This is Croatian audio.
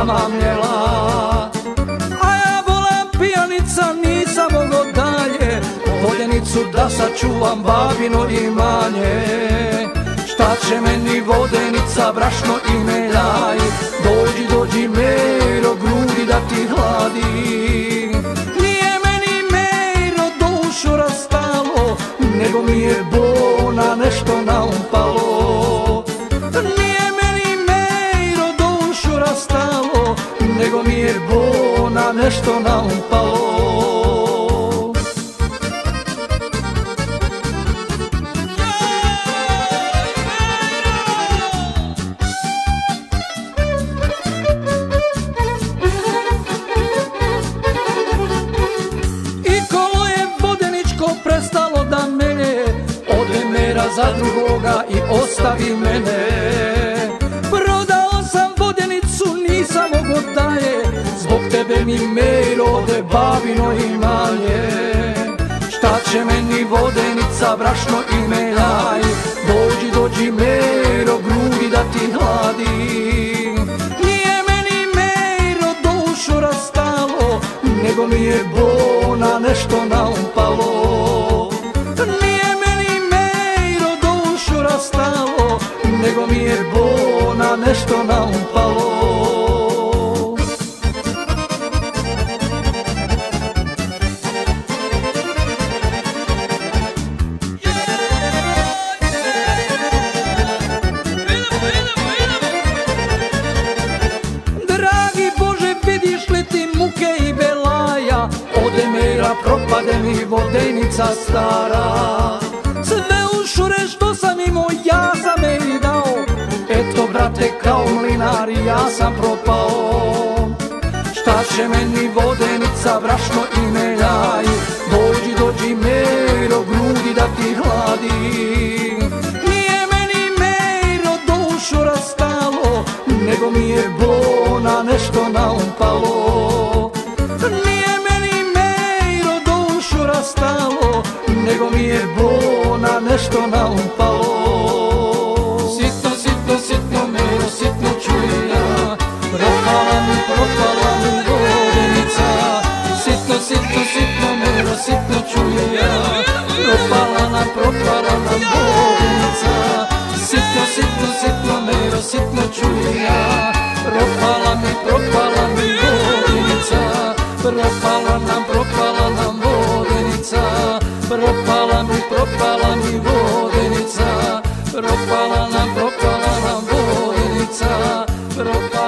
nama mjela A ja volam pijanica, nisam mogo dalje. Vodenicu da sačuvam babino imanje. Šta će meni vodenica, brašno i meljaj Dođi, dođi mero, grudi da ti hladi. Nije meni mero dušu rastalo Nego mi je bona nešto naumpalo. Prestalo da mene Ode mera za drugoga i ostavi mene babino imanje Šta će meni vodenica, brašno i melaj Dođi, dođi mero, grudi da ti hladi Nije meni mero dušu rastalo Nego mi je bona nešto naumpalo Nije meni mejro dušu rastalo Nego mi je bona nešto naumpalo mi vodenica stara. Sve ušure što sam imao, ja sam me i dao. Eto, brate, kao mlinar, ja sam propao. Šta će meni vodenica, brašno i meljaj Dođi, dođi mero, grudi da ti hladi. Nije meni mero dušu rastalo Nego mi je bona што наупало Ситно, ситно, ситно ме, ситно чуја Пропала ми, пропала ми воденица. Ситно, ситно, ситно ме, ситно чуја Пропала на, пропала на воденица. Ситно, ситно, ситно ме, ситно чуја Пропала ми, пропала ми воденица. Пропала нам, пропала нам воденица Пропала ми, propala nam, propala nam bolnica, propala